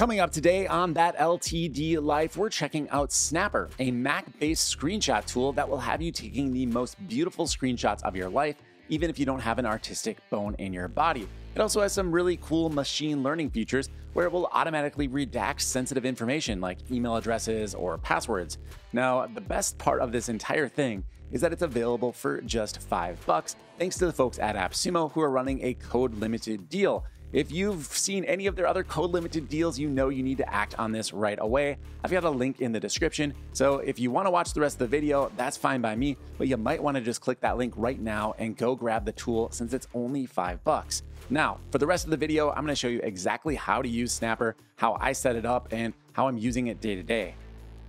Coming up today on that LTD Life, we're checking out Xnapper, a Mac based screenshot tool that will have you taking the most beautiful screenshots of your life, even if you don't have an artistic bone in your body. It also has some really cool machine learning features where it will automatically redact sensitive information like email addresses or passwords. Now, the best part of this entire thing is that it's available for just five bucks, thanks to the folks at AppSumo who are running a code limited deal. If you've seen any of their other code limited deals, you know you need to act on this right away. I've got a link in the description. So if you want to watch the rest of the video, that's fine by me, but you might want to just click that link right now and go grab the tool since it's only five bucks. Now, for the rest of the video, I'm going to show you exactly how to use Xnapper, how I set it up, and how I'm using it day to day.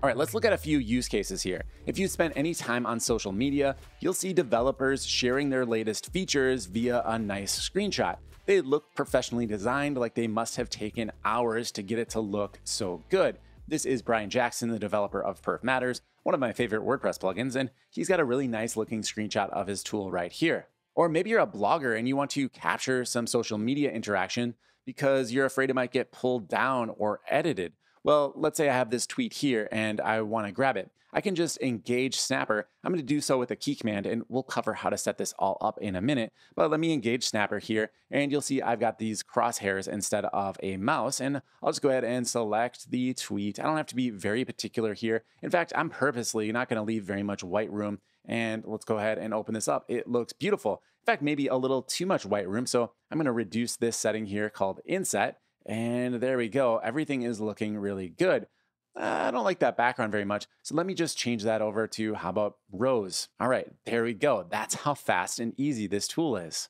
All right, let's look at a few use cases here. If you spend any time on social media, you'll see developers sharing their latest features via a nice screenshot. They look professionally designed, like they must have taken hours to get it to look so good. This is Brian Jackson, the developer of Perfmatters, one of my favorite WordPress plugins, and he's got a really nice looking screenshot of his tool right here. Or maybe you're a blogger and you want to capture some social media interaction because you're afraid it might get pulled down or edited. Well, let's say I have this tweet here and I want to grab it. I can just engage Xnapper. I'm going to do so with a key command and we'll cover how to set this all up in a minute. But let me engage Xnapper here and you'll see I've got these crosshairs instead of a mouse and I'll just go ahead and select the tweet. I don't have to be very particular here. In fact, I'm purposely not going to leave very much white room and let's go ahead and open this up. It looks beautiful. In fact, maybe a little too much white room. So I'm going to reduce this setting here called inset and there we go. Everything is looking really good. I don't like that background very much. So let me just change that over to how about rows? All right, there we go. That's how fast and easy this tool is.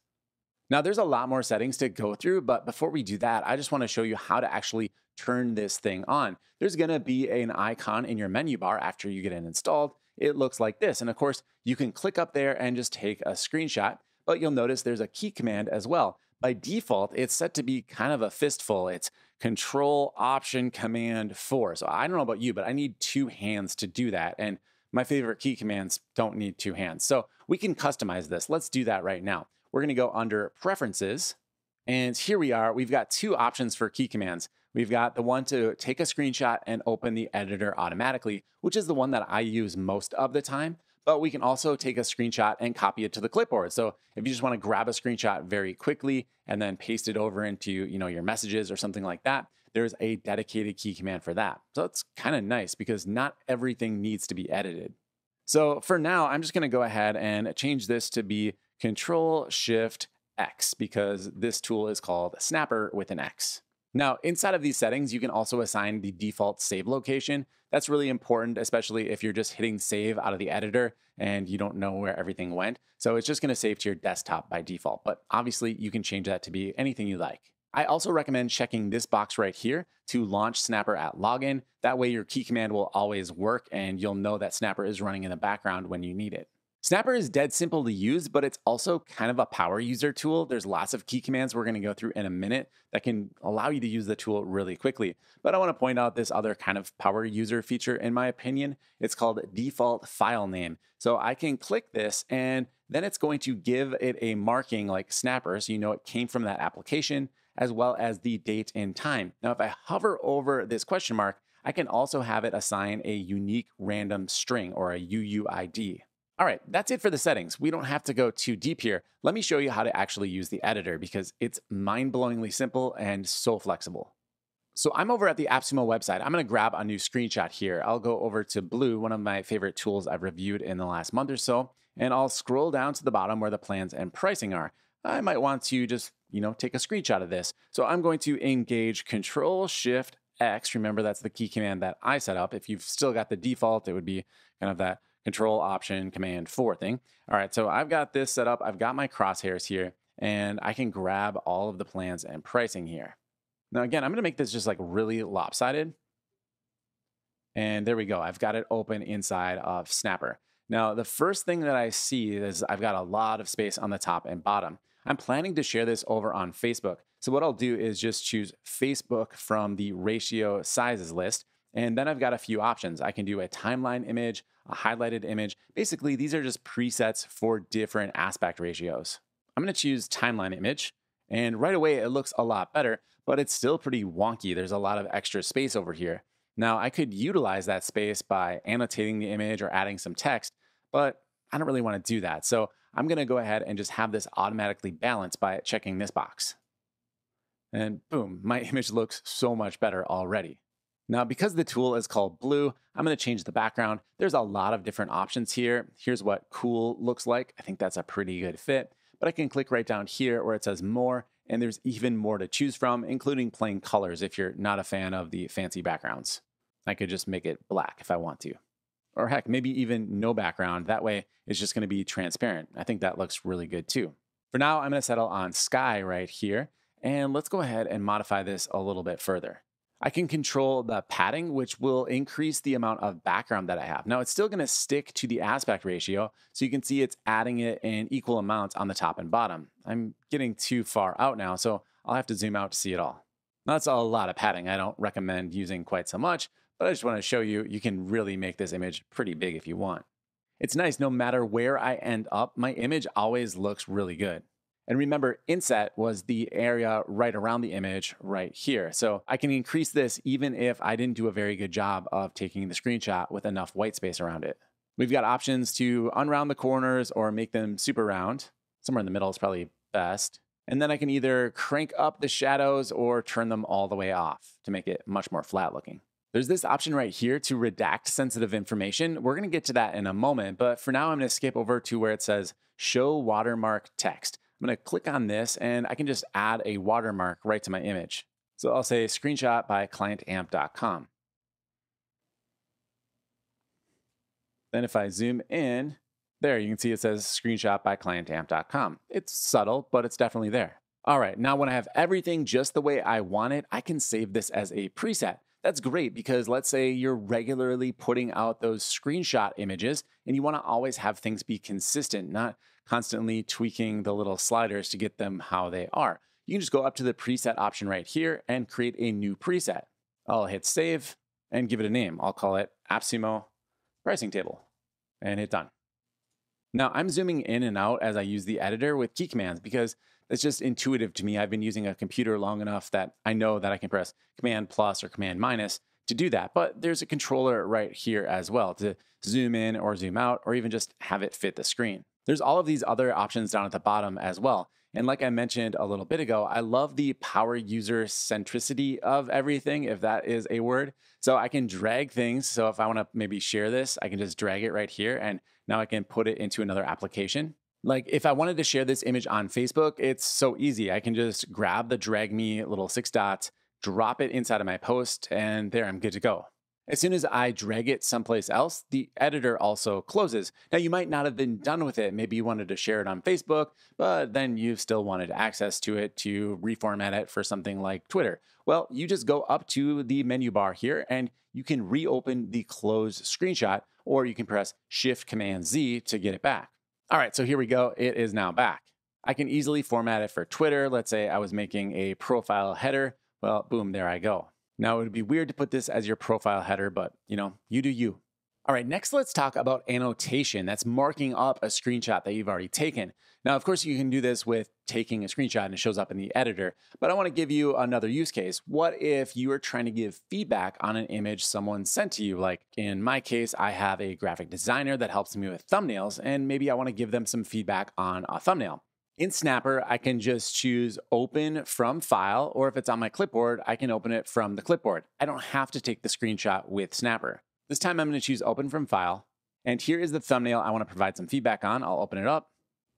Now there's a lot more settings to go through, but before we do that, I just wanna show you how to actually turn this thing on. There's gonna be an icon in your menu bar after you get it installed. It looks like this. And of course, you can click up there and just take a screenshot, but you'll notice there's a key command as well. By default, it's set to be kind of a fistful. It's control option command four. So I don't know about you, but I need two hands to do that. And my favorite key commands don't need two hands. So we can customize this. Let's do that right now. We're gonna go under preferences. And here we are. We've got two options for key commands. We've got the one to take a screenshot and open the editor automatically, which is the one that I use most of the time but we can also take a screenshot and copy it to the clipboard. So if you just want to grab a screenshot very quickly and then paste it over into you know, your messages or something like that, there's a dedicated key command for that. So it's kind of nice because not everything needs to be edited. So for now, I'm just going to go ahead and change this to be Control Shift X because this tool is called Xnapper with an X. Now, inside of these settings, you can also assign the default save location. That's really important, especially if you're just hitting save out of the editor and you don't know where everything went. So it's just gonna save to your desktop by default, but obviously you can change that to be anything you like. I also recommend checking this box right here to launch Xnapper at login. That way your key command will always work and you'll know that Xnapper is running in the background when you need it. Xnapper is dead simple to use, but it's also kind of a power user tool. There's lots of key commands we're going to go through in a minute that can allow you to use the tool really quickly. But I want to point out this other kind of power user feature, in my opinion. It's called default file name. So I can click this and then it's going to give it a marking like Xnapper, so you know it came from that application, as well as the date and time. Now, if I hover over this question mark, I can also have it assign a unique random string or a UUID. All right, that's it for the settings. We don't have to go too deep here. Let me show you how to actually use the editor because it's mind-blowingly simple and so flexible. So I'm over at the AppSumo website. I'm gonna grab a new screenshot here. I'll go over to Blue, one of my favorite tools I've reviewed in the last month or so, and I'll scroll down to the bottom where the plans and pricing are. I might want to just, you know, take a screenshot of this. So I'm going to engage Control Shift X. Remember, that's the key command that I set up. If you've still got the default, it would be kind of that control option command four thing. All right, so I've got this set up. I've got my crosshairs here and I can grab all of the plans and pricing here. Now again, I'm gonna make this just like really lopsided. And there we go. I've got it open inside of Xnapper. Now, the first thing that I see is I've got a lot of space on the top and bottom. I'm planning to share this over on Facebook. So what I'll do is just choose Facebook from the ratio sizes list. And then I've got a few options. I can do a timeline image, a highlighted image. Basically, these are just presets for different aspect ratios. I'm gonna choose timeline image, And right away, it looks a lot better, but it's still pretty wonky. There's a lot of extra space over here. Now, I could utilize that space by annotating the image or adding some text, but I don't really want to do that. So I'm going to go ahead and just have this automatically balanced by checking this box. And boom, my image looks so much better already. Now, because the tool is called Blue, I'm going to change the background. There's a lot of different options here. Here's what cool looks like. I think that's a pretty good fit. But I can click right down here where it says more, and there's even more to choose from, including plain colors if you're not a fan of the fancy backgrounds. I could just make it black if I want to. Or heck, maybe even no background. That way it's just going to be transparent. I think that looks really good too. For now, I'm going to settle on sky right here. And let's go ahead and modify this a little bit further. I can control the padding, which will increase the amount of background that I have. Now it's still gonna stick to the aspect ratio, so you can see it's adding it in equal amounts on the top and bottom. I'm getting too far out now, so I'll have to zoom out to see it all. That's a lot of padding. I don't recommend using quite so much, but I just wanna show you, you can really make this image pretty big if you want. It's nice, no matter where I end up, my image always looks really good. And remember, inset was the area right around the image right here. So I can increase this even if I didn't do a very good job of taking the screenshot with enough white space around it. We've got options to unround the corners or make them super round. Somewhere in the middle is probably best. And then I can either crank up the shadows or turn them all the way off to make it much more flat looking. There's this option right here to redact sensitive information. We're going to get to that in a moment, but for now, I'm going to skip over to where it says show watermark text. I'm gonna click on this and I can just add a watermark right to my image. So I'll say screenshot by clientamp.com. Then if I zoom in, there you can see it says screenshot by clientamp.com. It's subtle, but it's definitely there. All right, now when I have everything just the way I want it, I can save this as a preset. That's great because let's say you're regularly putting out those screenshot images and you want to always have things be consistent, not constantly tweaking the little sliders to get them how they are. You can just go up to the preset option right here and create a new preset. I'll hit save and give it a name. I'll call it AppSumo pricing table and hit done. Now I'm zooming in and out as I use the editor with key commands because it's just intuitive to me. I've been using a computer long enough that I know that I can press command plus or command minus to do that. But there's a controller right here as well to zoom in or zoom out or even just have it fit the screen. There's all of these other options down at the bottom as well. And like I mentioned a little bit ago, I love the power user centricity of everything, if that is a word. So I can drag things. So if I want to maybe share this, I can just drag it right here. And now I can put it into another application. Like if I wanted to share this image on Facebook, it's so easy. I can just grab the drag me little six dots, drop it inside of my post, and there I'm good to go. As soon as I drag it someplace else, the editor also closes. Now, you might not have been done with it. Maybe you wanted to share it on Facebook, but then you still wanted access to it to reformat it for something like Twitter. Well, you just go up to the menu bar here and you can reopen the closed screenshot, or you can press Shift Command Z to get it back. All right, so here we go. It is now back. I can easily format it for Twitter. Let's say I was making a profile header. Well, boom, there I go. Now, it would be weird to put this as your profile header, but you know, you do you. All right, next let's talk about annotation. That's marking up a screenshot that you've already taken. Now, of course, you can do this with taking a screenshot and it shows up in the editor, but I wanna give you another use case. What if you are trying to give feedback on an image someone sent to you? Like in my case, I have a graphic designer that helps me with thumbnails, and maybe I wanna give them some feedback on a thumbnail. In Xnapper, I can just choose open from file, or if it's on my clipboard, I can open it from the clipboard. I don't have to take the screenshot with Xnapper. This time I'm gonna choose open from file, and here is the thumbnail I wanna provide some feedback on. I'll open it up,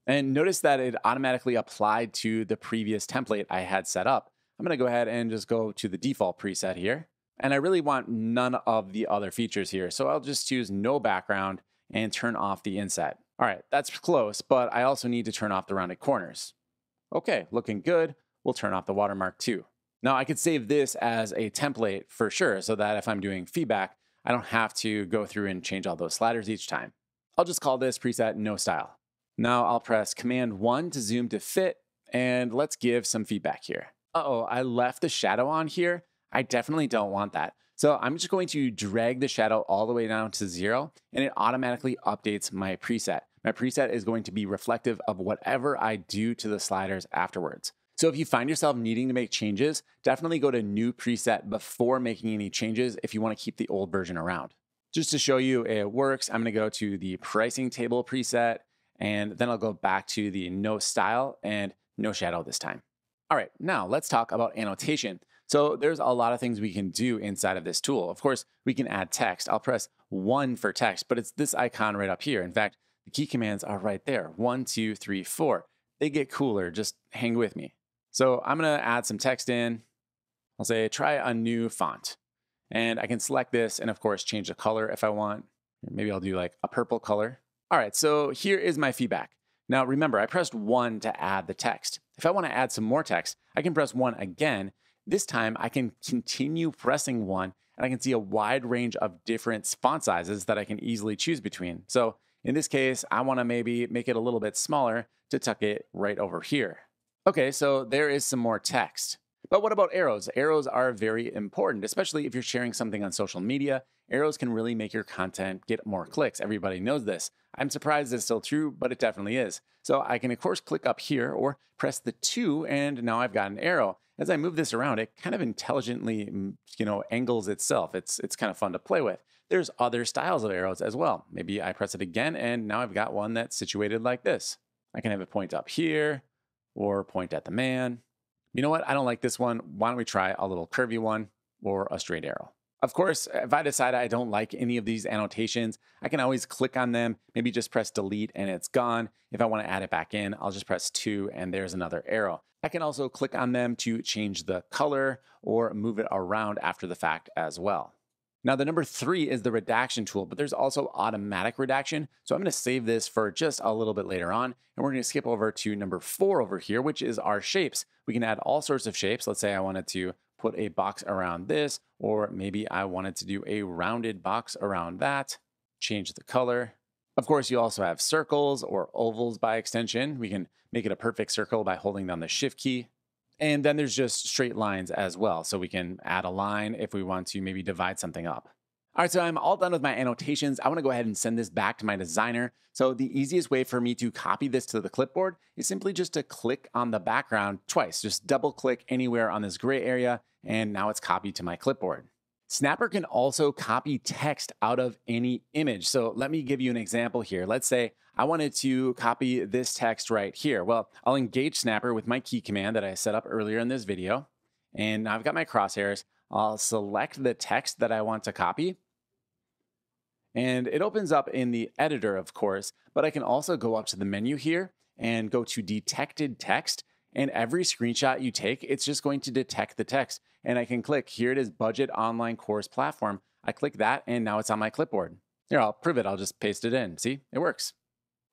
and notice that it automatically applied to the previous template I had set up. I'm gonna go ahead and just go to the default preset here, and I really want none of the other features here, so I'll just choose no background and turn off the inset. All right, that's close, but I also need to turn off the rounded corners. Okay, looking good. We'll turn off the watermark too. Now I could save this as a template for sure, so that if I'm doing feedback, I don't have to go through and change all those sliders each time. I'll just call this preset no style. Now I'll press Command 1 to zoom to fit, and let's give some feedback here. Uh-oh, I left the shadow on here. I definitely don't want that. So I'm just going to drag the shadow all the way down to zero and it automatically updates my preset. My preset is going to be reflective of whatever I do to the sliders afterwards. So if you find yourself needing to make changes, definitely go to new preset before making any changes if you want to keep the old version around. Just to show you it works, I'm going to go to the pricing table preset and then I'll go back to the no style and no shadow this time. All right, now let's talk about annotation. So there's a lot of things we can do inside of this tool. Of course, we can add text. I'll press one for text, but it's this icon right up here. In fact, the key commands are right there. One, two, three, four. They get cooler. Just hang with me. So I'm going to add some text in. I'll say try a new font. And I can select this and of course change the color if I want. Maybe I'll do like a purple color. All right, so here is my feedback. Now remember, I pressed one to add the text. If I want to add some more text, I can press one again. This time I can continue pressing one and I can see a wide range of different font sizes that I can easily choose between. So in this case, I want to maybe make it a little bit smaller to tuck it right over here. Okay, so there is some more text. But what about arrows? Arrows are very important, especially if you're sharing something on social media. Arrows can really make your content get more clicks. Everybody knows this. I'm surprised it's still true, but it definitely is. So I can, of course, click up here or press the two, and now I've got an arrow. As I move this around, it kind of intelligently, mm, you know, angles itself. It's, it's kind of fun to play with. There's other styles of arrows as well. Maybe I press it again, and now I've got one that's situated like this. I can have it point up here or point at the man you know what? I don't like this one. Why don't we try a little curvy one or a straight arrow? Of course, if I decide I don't like any of these annotations, I can always click on them, maybe just press delete and it's gone. If I want to add it back in, I'll just press two and there's another arrow. I can also click on them to change the color or move it around after the fact as well. Now, the number three is the redaction tool, but there's also automatic redaction. So I'm going to save this for just a little bit later on. And we're going to skip over to number four over here, which is our shapes. We can add all sorts of shapes. Let's say I wanted to put a box around this, or maybe I wanted to do a rounded box around that, change the color. Of course, you also have circles or ovals by extension. We can make it a perfect circle by holding down the shift key. And then there's just straight lines as well. So we can add a line if we want to maybe divide something up. All right, so I'm all done with my annotations. I wanna go ahead and send this back to my designer. So the easiest way for me to copy this to the clipboard is simply just to click on the background twice. Just double click anywhere on this gray area, and now it's copied to my clipboard. Xnapper can also copy text out of any image. So let me give you an example here. Let's say I wanted to copy this text right here. Well, I'll engage Xnapper with my key command that I set up earlier in this video. And I've got my crosshairs. I'll select the text that I want to copy. And it opens up in the editor, of course, but I can also go up to the menu here and go to detected text. And every screenshot you take, it's just going to detect the text and I can click, here it is, budget online course platform. I click that and now it's on my clipboard. Here, I'll prove it. I'll just paste it in. See, it works.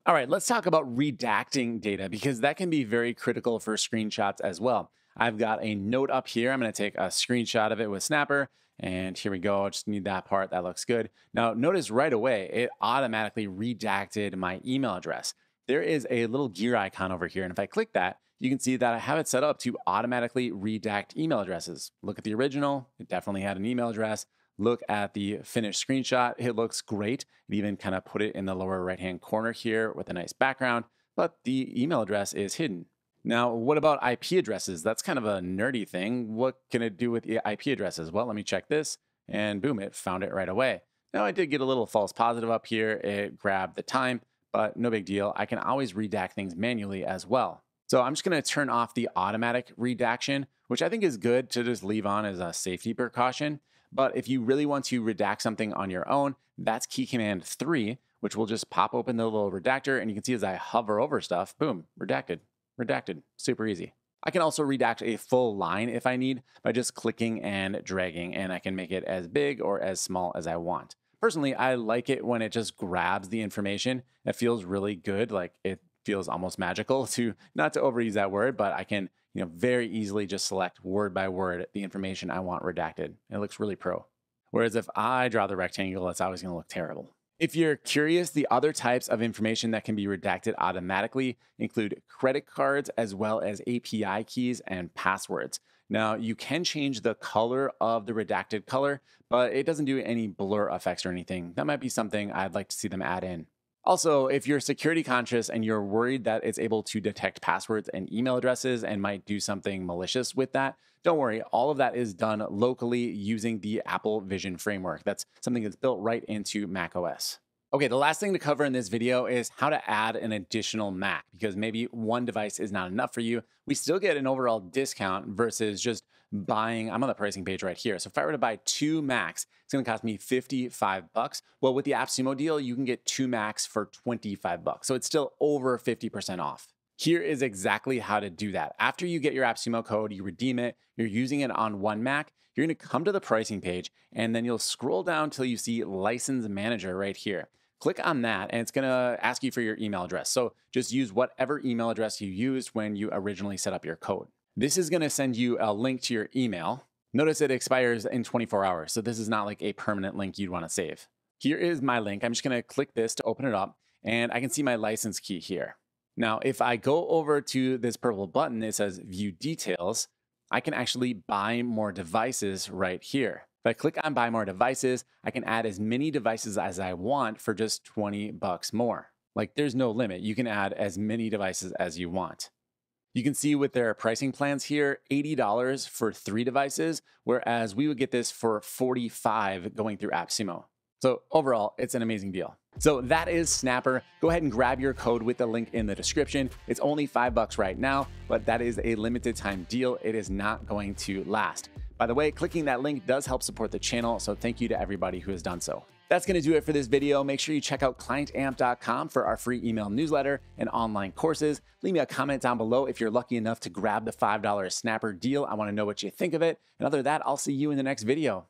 All right, let's talk about redacting data because that can be very critical for screenshots as well. I've got a note up here. I'm going to take a screenshot of it with Xnapper. And here we go. I just need that part. That looks good. Now, notice right away, it automatically redacted my email address. There is a little gear icon over here. And if I click that, you can see that I have it set up to automatically redact email addresses. Look at the original, it definitely had an email address. Look at the finished screenshot, it looks great. It even kind of put it in the lower right hand corner here with a nice background, but the email address is hidden. Now, what about IP addresses? That's kind of a nerdy thing. What can it do with IP addresses? Well, let me check this, and boom, it found it right away. Now, I did get a little false positive up here. It grabbed the time, but no big deal. I can always redact things manually as well. So I'm just going to turn off the automatic redaction, which I think is good to just leave on as a safety precaution. But if you really want to redact something on your own, that's key command three, which will just pop open the little redactor. And you can see as I hover over stuff, boom, redacted, redacted, super easy. I can also redact a full line if I need by just clicking and dragging, and I can make it as big or as small as I want. Personally, I like it when it just grabs the information. It feels really good, like it feels almost magical to not to overuse that word, but I can, you know, very easily just select word by word the information I want redacted. It looks really pro. Whereas if I draw the rectangle, it's always going to look terrible. If you're curious, the other types of information that can be redacted automatically include credit cards as well as API keys and passwords. Now, you can change the color of the redacted color, but it doesn't do any blur effects or anything. That might be something I'd like to see them add in. Also, if you're security conscious and you're worried that it's able to detect passwords and email addresses and might do something malicious with that, don't worry. All of that is done locally using the Apple Vision framework. That's something that's built right into macOS. Okay, the last thing to cover in this video is how to add an additional Mac because maybe one device is not enough for you. We still get an overall discount versus just buying, I'm on the pricing page right here. So if I were to buy two Macs, it's gonna cost me 55 bucks. Well, with the AppSumo deal, you can get two Macs for 25 bucks. So it's still over 50% off. Here is exactly how to do that. After you get your AppSumo code, you redeem it, you're using it on one Mac, you're gonna come to the pricing page and then you'll scroll down till you see License Manager right here. Click on that and it's gonna ask you for your email address. So just use whatever email address you used when you originally set up your code. This is gonna send you a link to your email. Notice it expires in 24 hours. So this is not like a permanent link you'd wanna save. Here is my link. I'm just gonna click this to open it up and I can see my license key here. Now, if I go over to this purple button, it says view details. I can actually buy more devices right here. If I click on buy more devices, I can add as many devices as I want for just 20 bucks more. Like there's no limit. You can add as many devices as you want. You can see with their pricing plans here, $80 for three devices, whereas we would get this for 45 going through AppSumo. So overall, it's an amazing deal. So that is Xnapper. Go ahead and grab your code with the link in the description. It's only five bucks right now, but that is a limited time deal. It is not going to last. By the way, clicking that link does help support the channel, so thank you to everybody who has done so. That's going to do it for this video. Make sure you check out clientamp.com for our free email newsletter and online courses. Leave me a comment down below if you're lucky enough to grab the $5 Xnapper deal. I want to know what you think of it. And other than that, I'll see you in the next video.